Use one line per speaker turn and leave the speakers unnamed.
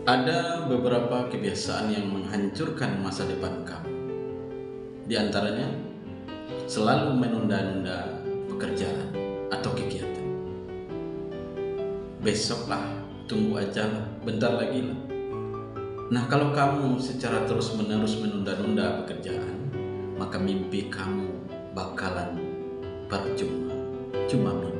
Ada beberapa kebiasaan yang menghancurkan masa depan kamu. Di antaranya, selalu menunda-nunda pekerjaan atau kegiatan. Besoklah, tunggu aja bentar lagi lah. Nah, kalau kamu secara terus-menerus menunda-nunda pekerjaan, maka mimpi kamu bakalan percuma, cuma mimpi.